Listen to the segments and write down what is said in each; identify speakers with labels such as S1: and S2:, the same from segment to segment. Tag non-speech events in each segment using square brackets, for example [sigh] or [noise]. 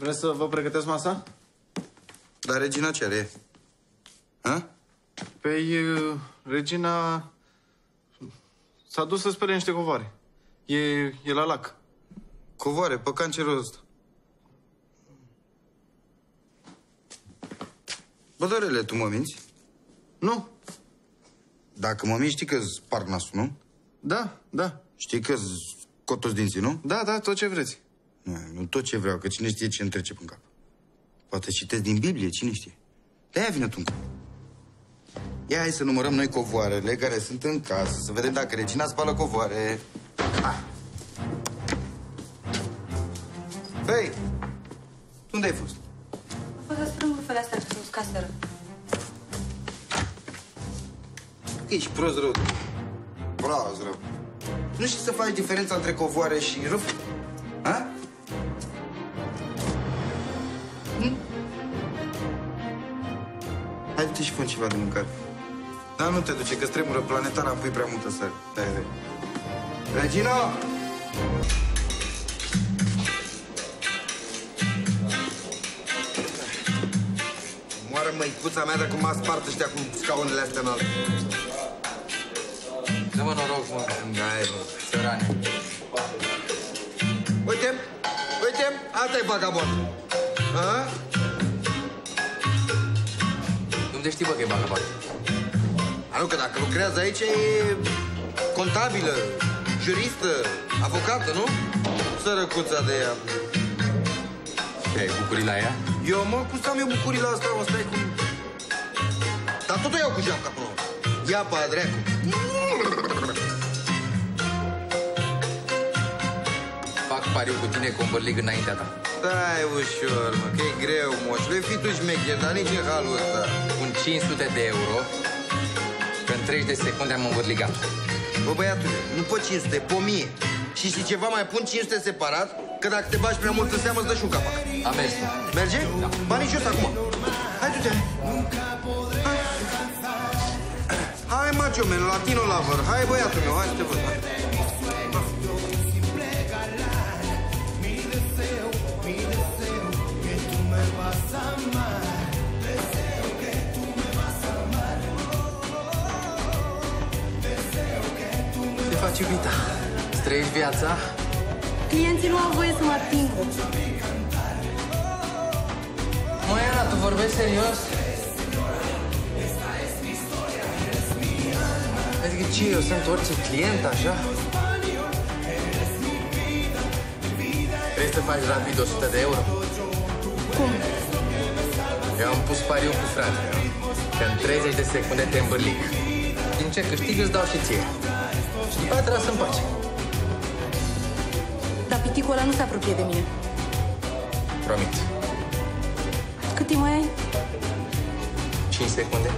S1: Vreți să vă pregătesc masa?
S2: Dar regina ce are? Ha?
S1: Păi, uh, Regina s-a dus să spere niște covoare. E, e la lac.
S2: Covoare, pe cancerul ăsta. Bă, Dorele, tu mă minți?
S1: Nu?
S2: Dacă mă minți, știi că spart nasul, nu?
S1: Da, da.
S2: Știi că scot toți dinții, nu?
S1: Da, da, tot ce vreți.
S2: Nu, nu tot ce vreau, că cine știe ce îmi trece prin cap. Poate citesc din Biblie, cine știe. De-aia vine tu Ia hai să numărăm noi covoarele care sunt în casă, să vedem dacă regina spală covoare. Hai. Hei! Unde ai fost?
S3: Am fost să strâng rufele astea ce sunt scaseră.
S2: Ești prost rău. Prost rău. Nu știi să faci diferența între covoare și râf? Hai, du și fă ceva de mâncare. Da, nu te duce, că stremură planetara, pui prea multă sare. Da, da. Regina! Moară măicuța mea dacă m-a spart ăștia cu scaunele astea înalte.
S4: Dă-mă noroc, mă.
S2: Da, e, mă.
S4: Sărane.
S2: Uite, uite, asta e vagabond. A?
S4: Unde știi, bă, că e vagabond?
S2: A, nu, că dacă lucrează aici e contabilă, juristă, avocată, nu? Sărăcuța de ea.
S4: Ce, ai bucurii la ea?
S2: Eu, mă, cum să am eu bucurii la asta, mă, stai cu... Dar tot o iau cu geamca până la urmă. Ia pe dracu.
S4: Fac pariu cu tine Converlig înaintea ta.
S2: Stai ușor, mă, că e greu, moș. Vei fi tu șmecher, dar nici în halul ăsta.
S4: Cu 500 de euro, că în 30 de secunde am învârligat.
S2: Bă, băiatule, nu pe 500, pe 1000. Și știi ceva, mai pun 500 separat, că dacă te bagi prea mult în seamă, îți dă și un capac.
S4: A mers.
S2: Merge? Da. Banii jos acum. Hai, du-te. Hai. Hai, macho man, latino lover. Hai, băiatul meu, hai să te văd. Hai.
S4: Ce faci, iubita? Îți trăiești viața?
S3: Clienții nu au voie să mă atingă.
S4: Măi, Ana, tu vorbești serios? Adică ce, eu sunt orice client, așa? Vrei să faci rapid 100 de euro?
S3: Cum?
S4: Eu am pus pariu cu fratele meu, că în 30 de secunde te îmbârlic. Din ce câștig îți dau și ție. Și după aia te las în pace.
S3: Dar piticul ăla nu se apropie de mine.
S4: Promit.
S3: Cât timp mai ai?
S4: 5 secunde.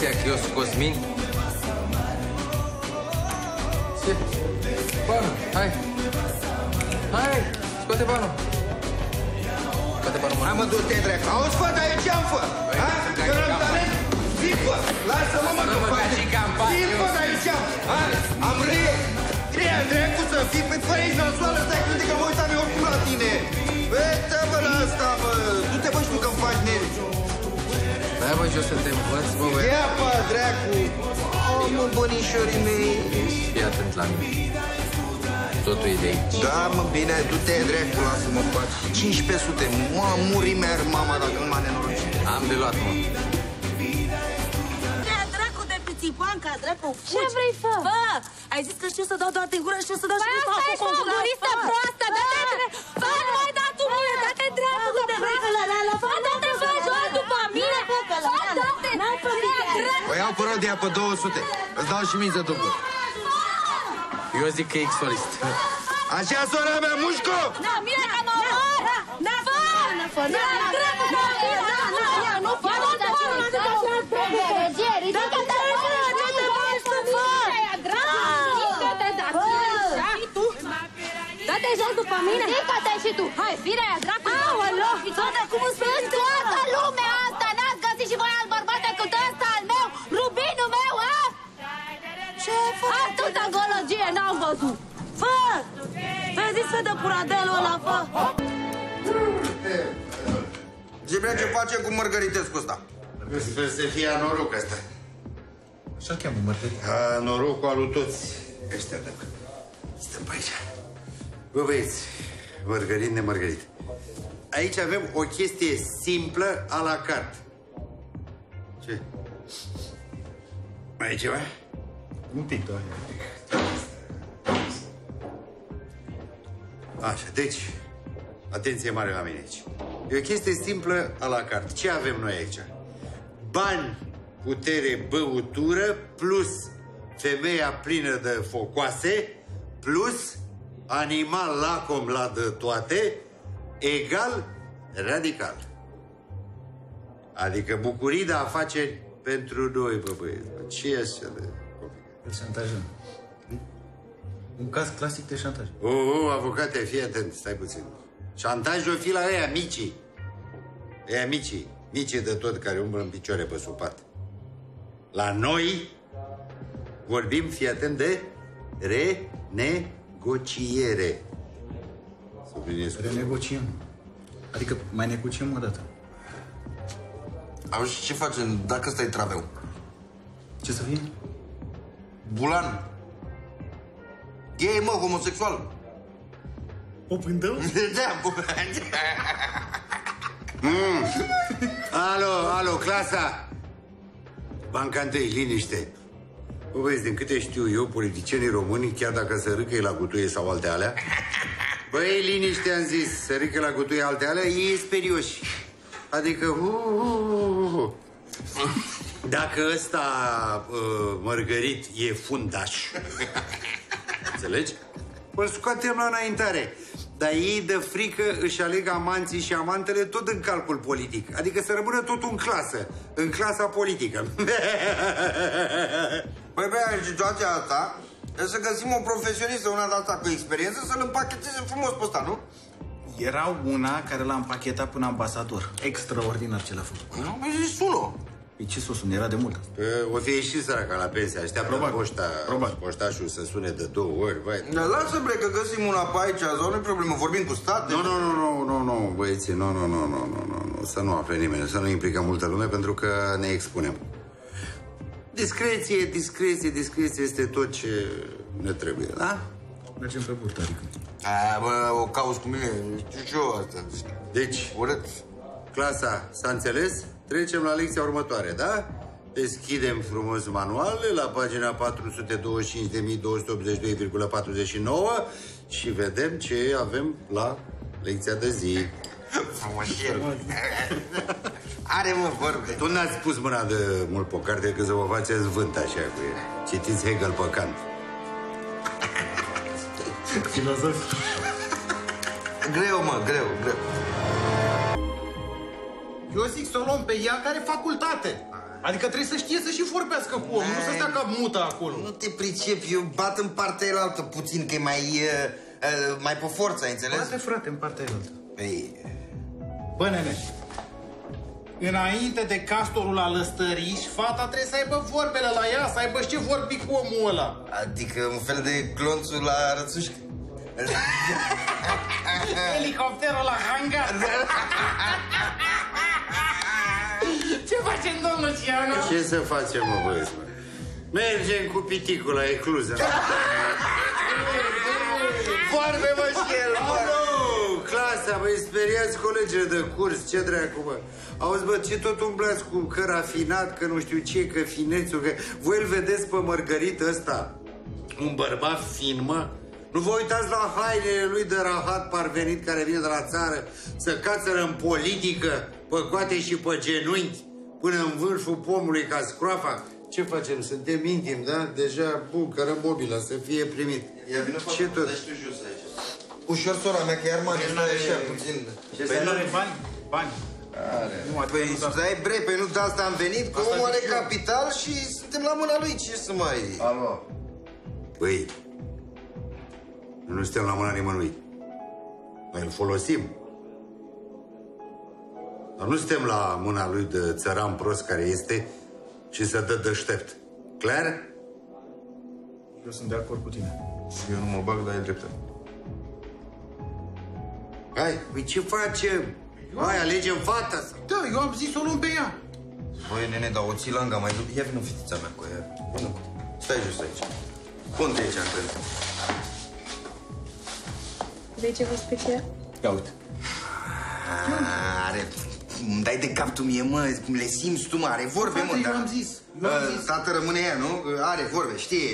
S4: Tu ai impresia că eu sunt Cosmin? Ce? Banul, hai! Hai! Scoate banul! Scoate banul, mă.
S2: Hai mă, du-te, dracu. Auzi, fă, dar eu ce-am fă? Ha?
S4: ca
S2: Eu
S4: și
S2: n-am
S4: campanie.
S2: talent? Zi, fă! Lasă-mă, mă,
S4: Lasă-mă,
S2: că
S4: mă,
S2: fac.
S4: ca și campanie.
S2: Zi, fă, dar eu ce-am? Ha? Am râie. Tria, dracu, să fii pe fără ești nasoală, stai
S4: Hai, bă, jos să te învăț, bă, bă.
S2: Ia, pa, dracu. Oh, mă, bunișorii mei.
S4: Fii atent la mine. Totul e de aici.
S2: Da, mă, bine, du-te, dracu, lasă-mă, faci. 1500, mă, muri mea, mama, dacă nu m-a nenorocit.
S4: Am de luat, mă.
S5: Ia dracu de pițipanca, dracu, fugi.
S3: Ce vrei, fă?
S5: Fă! Ai zis că știu să dau doar din gură, știu să dau și
S3: Păi
S5: cu
S3: asta
S5: capul
S3: e
S5: conjugat.
S3: favoristă
S5: Fă!
S3: proastă, dă-te dre- Fă, nu mai da tu mie, dă-te dracu
S5: Fă,
S3: de
S5: vrei că la la la
S3: Fă, dă-te, fă, joc după mine
S5: Fă, că la
S3: Fă,
S5: la la.
S3: dă-te,
S5: N-am făcut
S3: Ia,
S5: chiar.
S3: dracu.
S2: O iau pe rodia pe 200. Îți dau și miză dublu.
S4: Eu zic că e exorist.
S2: Așa, sora mea, mușco!
S3: Da, mine că mă omor Da, fă,
S5: marfă! Nu, dracu, nu, nu, nu, faci Regie, ridică-te, ce-te faci tu, fă? Ridică-te, dați-l Dă-te jos după mine! Ridică-te și tu! Hai, firea dracu! Aoleu! Toată cum sunt toată lumea
S6: Vezi, fă de puradelul ăla, fă!
S7: Ziblea, ce face cu mărgăritescu ăsta? Sper să fie noroc ăsta.
S4: Așa-l cheamă, Mărgărit.
S7: A, norocul al lui toți ăștia, da. Stăm pe aici. Bă, băieți, mărgărit, nemărgărit. Aici avem o chestie simplă a la carte. Ce? Mai e ceva?
S4: Un pic, da.
S7: Așa, deci, atenție mare la mine aici. E o chestie simplă a la carte. Ce avem noi aici? Bani, putere, băutură, plus femeia plină de focoase, plus animal lacom la de toate, egal radical. Adică bucurii de afaceri pentru noi, bă, băieți. Bă, Ce e așa de...
S4: Îl șantajăm. Un caz clasic de șantaj.
S7: Oh, oh, avocate, fii atent, stai puțin. Șantajul o fi la ăia micii. Ăia micii, micii de tot care umblă în picioare pe supat. La noi vorbim, fii atent, de renegociere. Subliniez.
S4: Renegociem. Adică mai negociem o dată.
S2: Auzi, ce facem dacă ăsta e traveu?
S4: Ce să fie?
S2: Bulan. Gay, mă, homosexual.
S4: O pândău? [laughs]
S2: da, bu-
S7: Alo, alo, clasa! Banca întâi, liniște. Bă, vezi, din câte știu eu, politicienii români, chiar dacă se râcă la gutuie sau alte alea, băi, liniște am zis, se râcă la gutuie alte alea, ei e sperioși. Adică, hu, hu, hu, hu. Dacă ăsta, uh, Mărgărit, e fundaș, înțelegi? Îl scoatem la înaintare. Dar ei de frică își aleg amanții și amantele tot în calcul politic. Adică să rămână tot în clasă, în clasa politică. [laughs]
S2: Păi, băi, în situația asta, trebuie să găsim o profesionistă, una de asta cu experiență, să-l împacheteze frumos pe ăsta, nu?
S8: Era una care l-a împachetat până ambasador. Extraordinar ce l-a făcut.
S2: Nu, păi, sună.
S8: Păi ce să sun, era de mult.
S7: Că o fi ieșit săraca la pensie, așteaptă
S8: Probabil,
S7: poșta,
S8: probabil.
S7: poștașul să sune de două ori, vai.
S2: Dar lasă, bre, că găsim una pe aici, sau nu e problemă, vorbim cu state.
S7: Nu, nu, nu, nu, nu, nu, băieții, nu, nu, nu, nu, nu, nu, nu, să nu afle nimeni, să nu implicăm multă lume, pentru că ne expunem. Discreție, discreție, discreție este tot ce ne trebuie, da?
S8: Mergem pe burtă, adică.
S2: A, bă, o cauți cu mine, știu și eu asta.
S7: Deci,
S2: Urât.
S7: clasa s-a înțeles? Trecem la lecția următoare, da? Deschidem frumos manualele la pagina 425.282,49 și vedem ce avem la lecția de zi.
S2: Frumășel. Are, mă, vorbe.
S7: Tu n-ați pus mâna de mult pe o carte că să vă faceți vânt așa cu ea. Citiți Hegel pe Kant.
S8: Filozof.
S2: Greu, mă, greu, greu.
S8: Eu zic să o luăm pe ea care facultate. Adică trebuie să știe să și vorbească cu omul, nu să stea ca mută acolo.
S2: Nu te pricep, eu bat în partea elaltă puțin, că e mai, uh, uh, mai pe forță, ai înțeles?
S8: Bate frate în partea elaltă.
S2: Păi,
S8: Bă, nene, înainte de castorul la lăstăriș, fata trebuie să aibă vorbele la ea, să aibă și ce vorbi cu omul ăla.
S2: adică un fel de glonțul la rățușcă. [laughs]
S8: Elicopterul la hangar. [laughs] ce facem, domnul Ciano?
S7: Ce să facem, mă, băieți, mă? Mergem cu piticul la ecluză.
S2: Vorbe, mă, și el,
S7: Nu, clasa, băi, speriați colegii de curs, ce dracu, bă. Auzi, bă, ce tot umblați cu că rafinat, că nu știu ce, că finețul, că... Voi îl vedeți pe Mărgărit ăsta? Un bărbat fin, mă? Nu vă uitați la hainele lui de rahat parvenit care vine de la țară să cațără în politică, pe coate și pe genunchi, până în vârful pomului ca scroafa? Ce facem? Suntem intimi, da? Deja, bun, cără mobila, să fie primit.
S2: Ia vină
S7: Ce tot?
S2: Ușor, sora mea, că iar mă stai așa puțin.
S8: Păi nu are bani? Bani. Nu, adică
S2: Păi,
S8: nu doar-
S2: stai bre, păi nu de asta am venit, că
S8: Asta
S2: omul are
S8: zic eu.
S2: capital și suntem la mâna lui, ce să mai...
S7: Alo. Băi, nu suntem la mâna nimănui. Noi îl folosim. Dar nu suntem la mâna lui de țăran prost care este și să dă deștept. Clar?
S8: Eu sunt de acord cu tine.
S2: Și eu nu mă bag, dar e dreptate.
S7: Hai, păi ce facem? Hai, alegem fata.
S8: Da, eu am zis să o luăm pe ea.
S2: Băi, nene, dar o țilanga mai... Ia vină fetița mea cu ea. Vină cu... Stai jos aici. Pun-te aici, cred.
S5: Vrei ceva special?
S8: Ia uite.
S2: Are... Îmi dai de cap tu mie, mă, cum le simți tu, mă, are vorbe, mă,
S8: Frate, eu
S2: dar...
S8: am zis. Eu am
S2: Uh,
S8: zis.
S2: Tată rămâne ea, nu? Are vorbe, știe.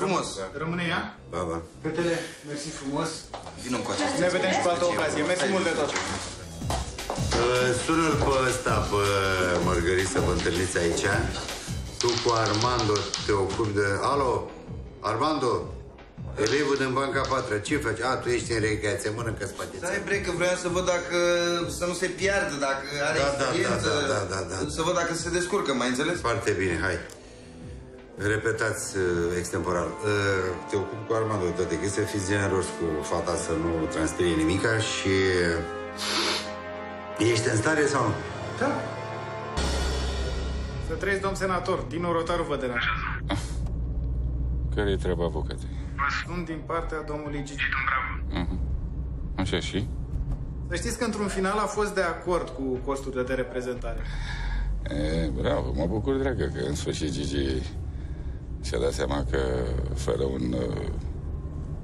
S2: Frumos.
S8: Rămâne ea?
S7: Ba, ba.
S8: Fetele, mersi frumos.
S2: Vină cu aceasta.
S8: Ne vedem și cu altă ocazie. Mersi mult de tot.
S7: Uh, Sună-l pe ăsta, pe Mărgărit, să vă întâlniți aici. Tu cu Armando te ocupi de... Alo, Armando, elevul din Banca Patra, ce faci? A, tu ești în recreație, mănâncă spaghetti.
S2: Stai, bre, că vreau să văd dacă... să nu se piardă, dacă are
S7: Da, da,
S2: experiență.
S7: da, da, da, da, da.
S2: Să văd dacă se descurcă, mai înțeles?
S7: Foarte bine, hai. Repetați uh, extemporal. Uh, te ocupi cu Armando de toate chestii, fiți generos cu fata să nu transpirie nimica și... Ești în stare sau nu?
S8: Da. Să trăiți, domn senator. Dinu Rotaru vă deranjează.
S9: Care-i treaba avocatei?
S8: Sunt din partea domnului Gigi Dumbrava.
S9: Mhm. Așa și?
S8: Să știți că într-un final a fost de acord cu costurile de reprezentare.
S9: E, bravo, mă bucur, dragă, că în sfârșit Gigi și-a dat seama că fără un uh,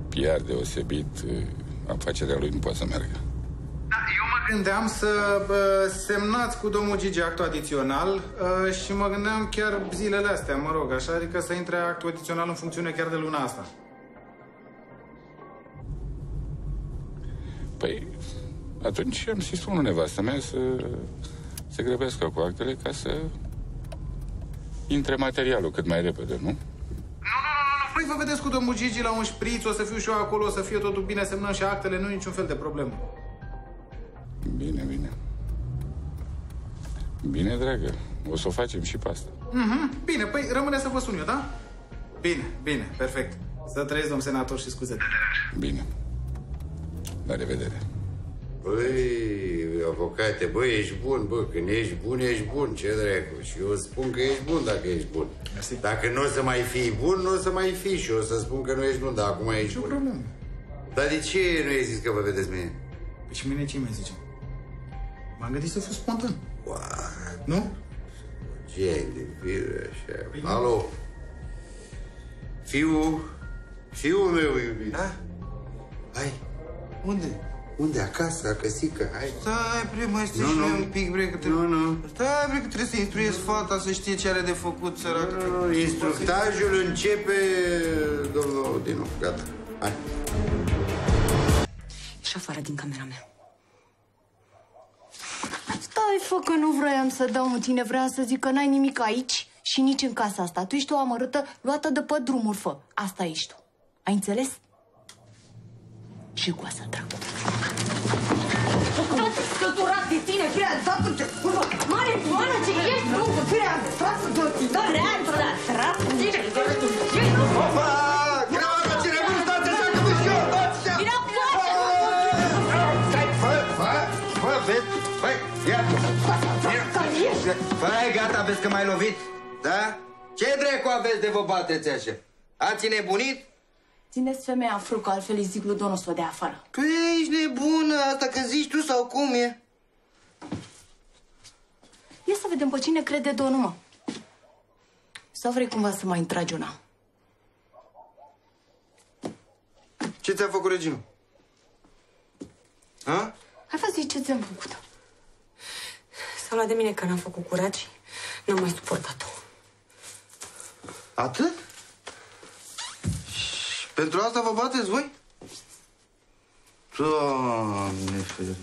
S9: PR deosebit, uh, afacerea lui nu poate să meargă.
S8: Da, eu mă gândeam să bă, semnați cu domnul Gigi actul adițional uh, și mă gândeam chiar zilele astea, mă rog, așa, adică să intre actul adițional în funcțiune chiar de luna asta.
S9: Păi, atunci am să-i spun lui nevastă mea să se grăbească cu actele ca să intre materialul cât mai repede, nu?
S8: Păi vă vedeți cu domnul Gigi la un șpriț, o să fiu și eu acolo, o să fie totul bine, semnăm și actele, nu e niciun fel de problemă.
S9: Bine, bine. Bine, dragă, o să o facem și pe asta.
S8: Mhm, bine, păi rămâne să vă sun eu, da? Bine, bine, perfect. Să trăiesc, domn senator, și scuze de deranj.
S9: Bine. La revedere.
S7: Băi, avocate, băi, ești bun, bă, când ești bun, ești bun, ce dracu. Și eu spun că ești bun dacă ești bun.
S8: Mersi.
S7: Dacă nu o să mai fii bun, nu o să mai fii și eu o să spun că nu ești bun, dar acum ești
S8: Ce
S7: bun.
S8: problemă?
S7: Dar de ce nu ai zis că vă vedeți mine?
S8: Păi și mine ce mi zice? M-am gândit să fiu spontan.
S7: What?
S8: Nu?
S7: Gen de fire așa.
S8: Păi nu.
S7: Alo? Fiu, fiul meu iubit.
S2: Da?
S7: Hai,
S2: Unde?
S7: unde? Acasă, acăsică, hai.
S2: Stai, bre, mai stai
S7: Nu,
S2: și
S7: nu.
S2: noi un pic, bre, că trebuie...
S7: Nu, nu.
S2: Stai, bre, că trebuie să instruiesc fata să știe ce are de făcut, săracă.
S7: Nu, nu, Instructajul începe, domnul Dinu. Gata. Hai.
S6: Și afară din camera mea.
S3: Stai, fă că nu vroiam să dau în tine, vreau să zic că n-ai nimic aici și nici în casa asta. Tu ești o amărâtă luată de pe drumuri, fă. Asta ești tu. Ai înțeles? Și cu asta trag.
S6: Scăturat de tine, prea dacă te curva, mare moană ce ești, nu, că prea trasă de da, real, da, trasă de tine, că tu ești, nu,
S2: Opa! Greva, ce nebun, stați așa că vezi eu, dați așa!
S6: vine place,
S2: Stai, fă, fă, fă, vezi? Băi, ia!
S6: că ești.
S2: Băi, gata, vezi că m-ai lovit? Da? Ce dracu aveți de vă bateți așa? Ați nebunit?
S3: Țineți femeia în frucă, altfel îi zic lui Donu să o dea afară.
S2: Păi ești nebună, asta că zici tu sau cum e?
S3: Ia să vedem pe cine crede Donu, mă. Sau vrei cumva să mai intragi una?
S2: Ce ți-a făcut reginul? Ha?
S3: Hai vă zic ce ți-am făcut.
S6: S-a luat de mine că n-am făcut curat și n-am mai suportat-o.
S2: Atât? Și pentru asta vă bateți voi? Doamne ferește.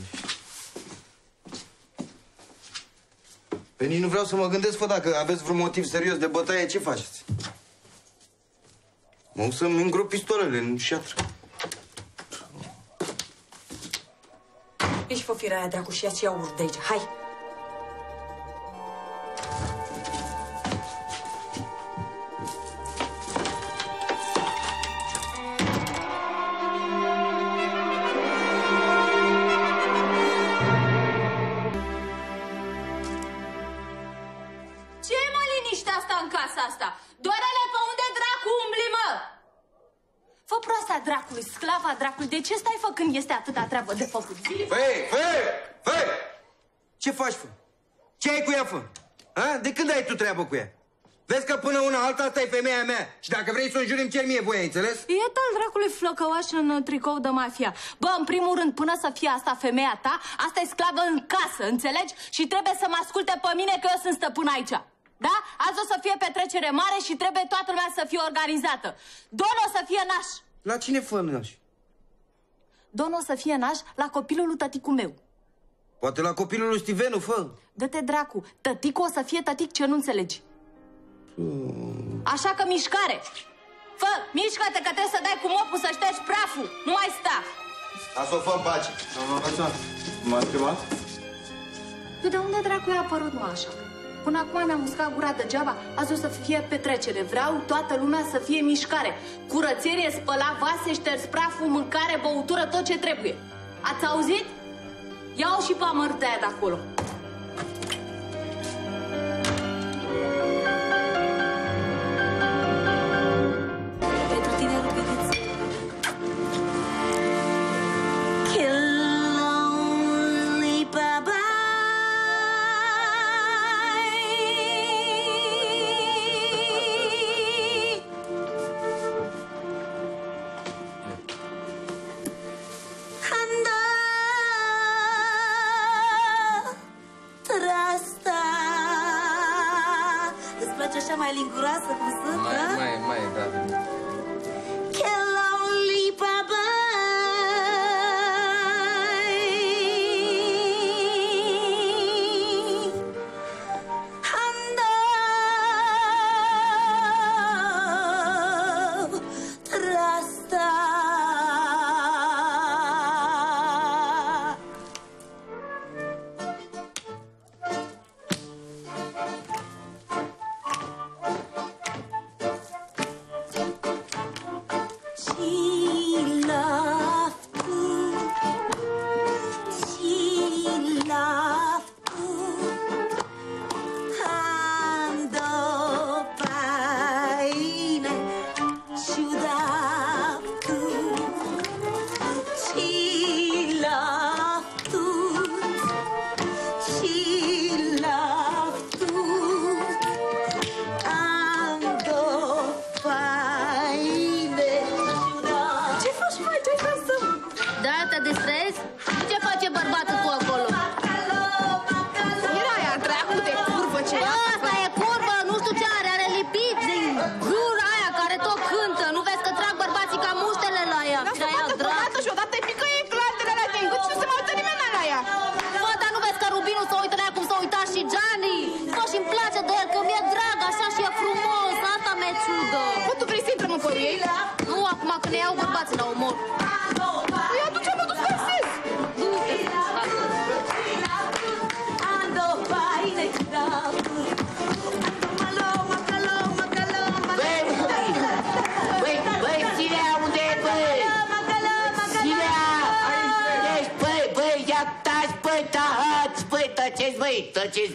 S2: Pe nici nu vreau să mă gândesc, fă, dacă aveți vreun motiv serios de bătaie, ce faceți? Mă duc să-mi îngrop pistolele în șatră.
S6: Ieși fă firea aia, dracu, și ia-ți iaurt de aici. Hai!
S3: Dracului, sclava dracului, de ce stai făcând este atâta treabă de făcut? Zile
S2: Făi, făi, făi! Ce faci, fă? Ce ai cu ea, fă? A? De când ai tu treabă cu ea? Vezi că până una alta asta e femeia mea și dacă vrei să o înjuri, îmi cer mie voie, ai înțeles?
S3: E tal dracului flăcăuaș în uh, tricou de mafia. Bă, în primul rând, până să fie asta femeia ta, asta e sclavă în casă, înțelegi? Și trebuie să mă asculte pe mine că eu sunt stăpân aici. Da? Azi o să fie petrecere mare și trebuie toată lumea să fie organizată. Don o să fie naș.
S2: La cine fă naș?
S3: Don o să fie naș la copilul lui tăticul meu.
S2: Poate la copilul lui Stivenu, fă.
S3: Dă-te dracu, tăticul o să fie tătic ce nu înțelegi. Așa că mișcare! Fă, mișcă-te că trebuie să dai cu mopul să ștergi praful. Nu mai sta!
S2: Asta o fă în pace.
S1: Doamna învățat, m-ați chemat?
S3: Tu de unde dracu ai apărut, mă, așa? Până acum mi-am uscat gura degeaba, azi o să fie petrecere. Vreau toată lumea să fie mișcare. Curățenie, spăla vase, șters praful, mâncare, băutură, tot ce trebuie. Ați auzit? Ia-o și pe amărâtea aia de acolo.
S4: Îți place așa mai linguroasă cum sunt,
S5: Mai,
S4: da?
S5: mai, mai, da.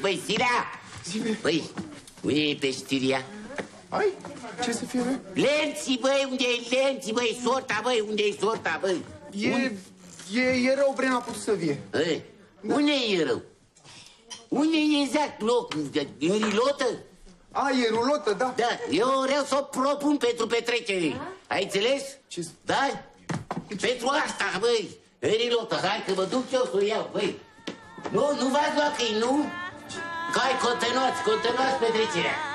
S10: Băi, tăceți, băi, Silea! Băi, unde e peștiria?
S1: Ai, ce să fie, bă?
S10: Lenții, băi, unde e lenții, băi, sorta, băi, unde e sorta, băi?
S1: E, e, e rău, Bre, n-a putut să vie.
S10: Băi, unde e rău? Unde e exact locul? În rilotă?
S1: A, e rulotă, da.
S10: Da, eu vreau să o propun pentru petrecere. Ai înțeles?
S1: Ce-
S10: Da? Pentru asta, băi. Erilotă, hai că mă duc eu să o iau, băi. Nu, nu v-ați luat câini, nu? Hai, continuați, continuați petrecerea.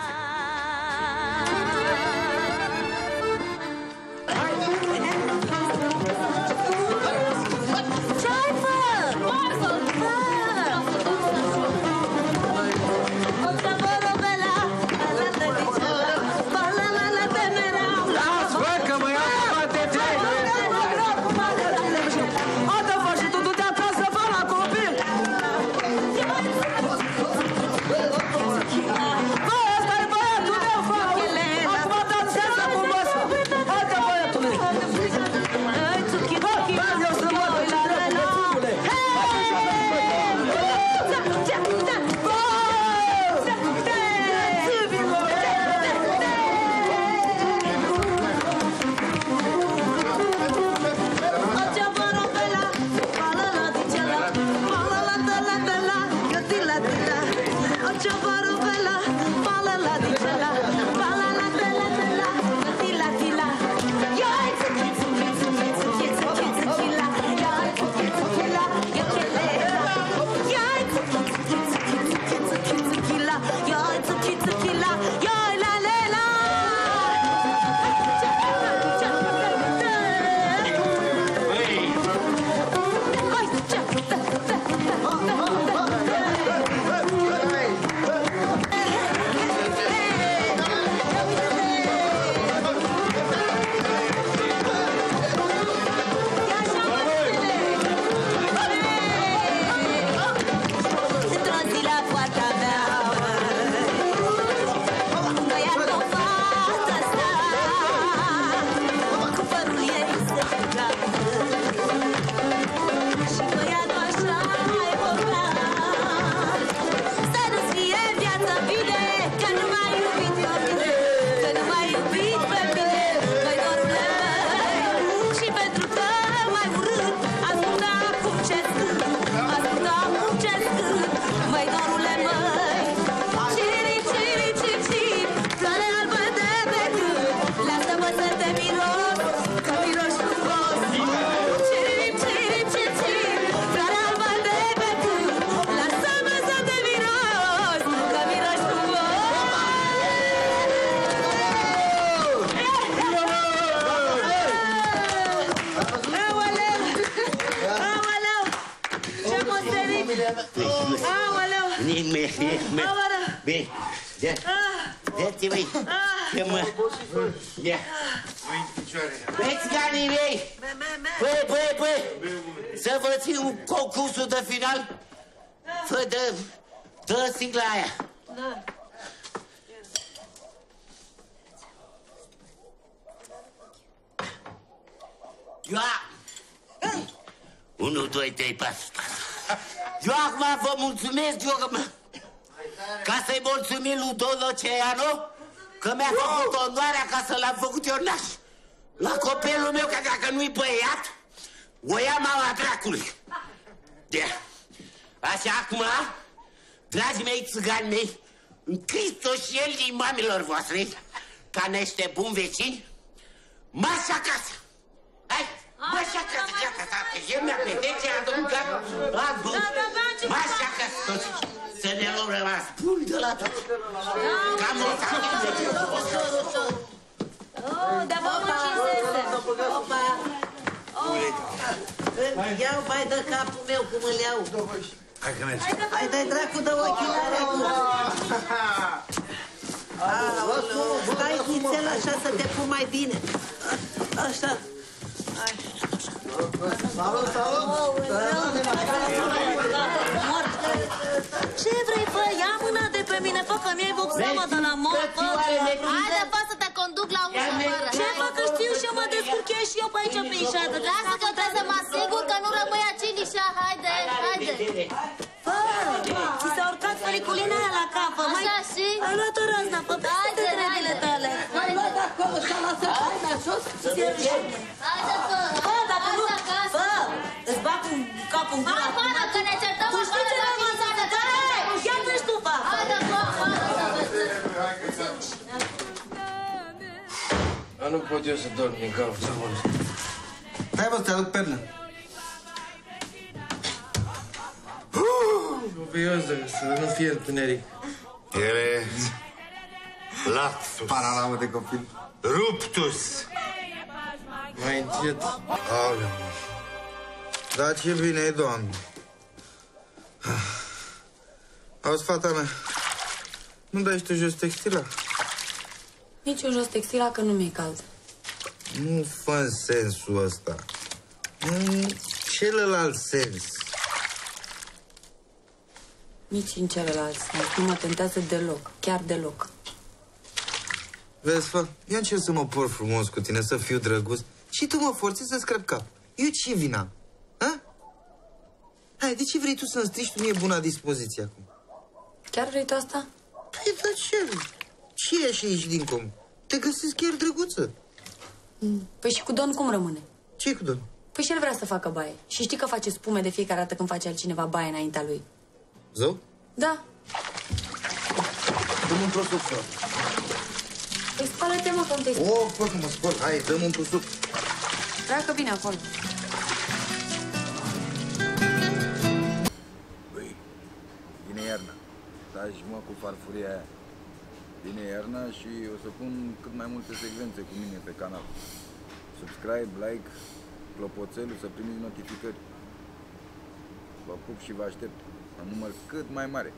S10: Ia. Ia-te, băi. Ia, mă. Ia. Băi, țiganii mei! Băi, băi, băi! Să vă țin concursul de final? Fă, dă, dă sigla aia.
S5: Da.
S10: Ia! 1, 2, 3, 4. Eu acum vă mulțumesc, eu, că mă- ca să-i mulțumim lui Doloceanu că mi-a făcut onoarea ca să l-am făcut eu naș. La copilul meu, că dacă nu-i băiat, o ia mama dracului. De. Așa, acum, dragi mei țigani mei, în Hristos și el din mamilor voastre, ca niște buni vecini, marș acasă! Hai, marș acasă, gata, tată, el mi-a petece, a domnul cap, a bun, marș acasă toți, să ne luăm rămas bun de la tot. Cam o
S5: Oh, dar vă muncise!
S10: Opa! Îmi iau mai de capul meu cum îl iau.
S2: Hai că mergi.
S10: Hai dai dracu de ochelare acum. Aoleu, stai ghițel așa să te pun mai bine. Așa.
S5: Salut, salut! Ce vrei, fă? Ia mâna de pe mine, fă că mi-ai vopseamă de la mor, fă!
S11: Haide, fă să te conduc la ușă afară.
S5: Ce fă că știu și eu mă descurche și eu pe aici pe ișadă.
S11: Lasă că trebuie să mă asigur că nu rămâi aici nișa. Haide, haide.
S5: Fă! Ți s-a urcat foliculina aia la cap, fă, mai...
S11: Așa și?
S5: Ai luat-o razna, fă, peste trebile tale.
S10: Hai, mă, de acolo și-a lăsat haina jos.
S11: Haide, fă.
S5: Fă, dacă nu...
S11: Hai acasă.
S5: Fă! Îți bag cu capul în gură.
S11: Afară, că ne
S12: A, nu pot eu să dorm din cap, să mă
S2: Hai bă, să te aduc pernă.
S12: Copios, să nu fie întuneric.
S7: Ele... Lapsus.
S2: Panalamă de copil.
S7: Ruptus.
S12: Mai încet.
S2: Aoleu. Da, ce bine e, doamne. Auzi, fata mea, nu dai și tu jos textila?
S6: Nici un jos textila că nu mi-e cald.
S2: Nu fă în sensul ăsta. În celălalt sens.
S6: Nici în celălalt sens. Nu mă tentează deloc. Chiar deloc.
S2: Vezi, fă, eu încerc să mă por frumos cu tine, să fiu drăguț și tu mă forțezi să scrap cap. Eu ce vina? Ha? Hai, de ce vrei tu să-mi strici tu mie buna dispoziție acum?
S6: Chiar vrei tu asta?
S2: Păi, dar ce? Ce ești aici din com? Te găsesc chiar drăguță.
S6: Păi și cu Don cum rămâne?
S2: ce cu domnul?
S6: Păi și el vrea să facă baie. Și știi că face spume de fiecare dată când face altcineva baie înaintea lui.
S2: Zău?
S6: Da.
S2: Dă-mi un prosop, fă.
S6: Păi spală-te, mă, că te
S2: O, fă că mă spăl. Hai, dă-mi un prosop.
S6: Treacă bine acolo.
S13: Băi, vine iarna. Stai și mă cu farfuria aia. Vine iarna și o să pun cât mai multe secvențe cu mine pe canal. Subscribe, like, clopoțelul să primiți notificări. Vă pup și vă aștept. Un număr cât mai mare.